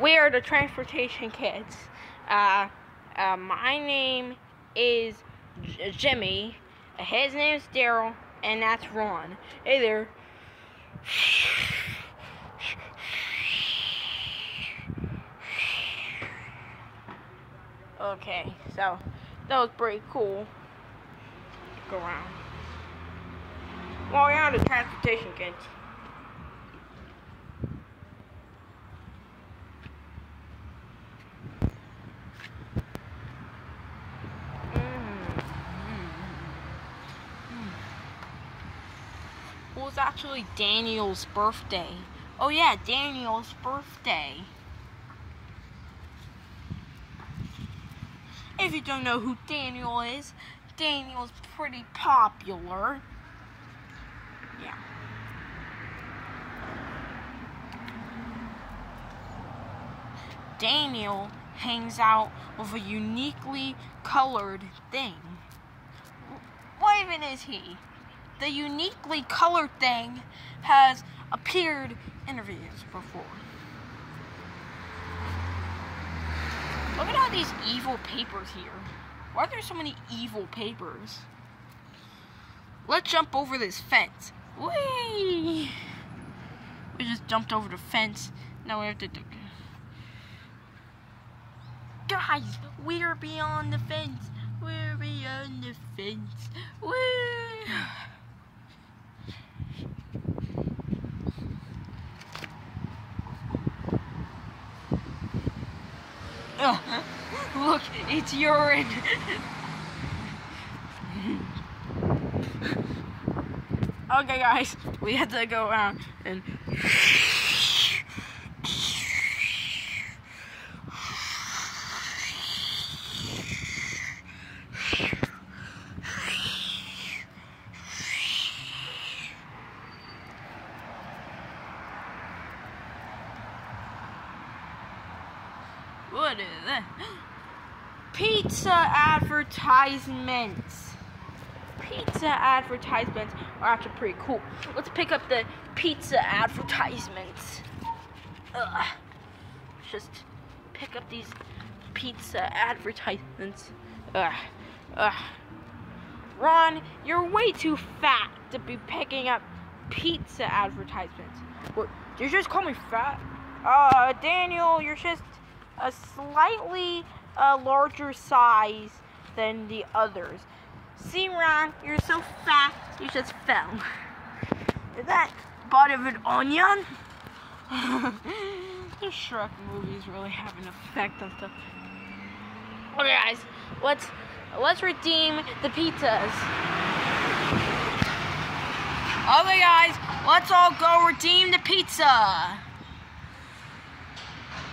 we are the transportation kids. Uh, uh, my name is J- Jimmy. His name's Daryl, and that's Ron. Hey there. Okay, so that was pretty cool. Go around. Well, yeah, the transportation kids. Was actually Daniel's birthday. Oh yeah, Daniel's birthday. If you don't know who Daniel is, Daniel's pretty popular. Yeah. Daniel hangs out with a uniquely colored thing. What even is he? The uniquely colored thing has appeared in reviews before. Look at all these evil papers here. Why are there so many evil papers? Let's jump over this fence. Whee! We just jumped over the fence. Now we have to do. Guys, we're beyond the fence. We're beyond the fence. Whee! Oh, look, it's urine. okay, guys, we had to go around and. What is that? Pizza advertisements. Pizza advertisements are actually pretty cool. Let's pick up the pizza advertisements. Ugh. Just pick up these pizza advertisements. Ugh. Ugh. Ron, you're way too fat to be picking up pizza advertisements. What? Did you just call me fat? Uh, Daniel, you're just a slightly uh, larger size than the others. See, Ron, you're so fat, you just fell. Is that part of an onion? the Shrek movies really have an effect on stuff. Okay, guys, let's let's redeem the pizzas. Okay, guys, let's all go redeem the pizza.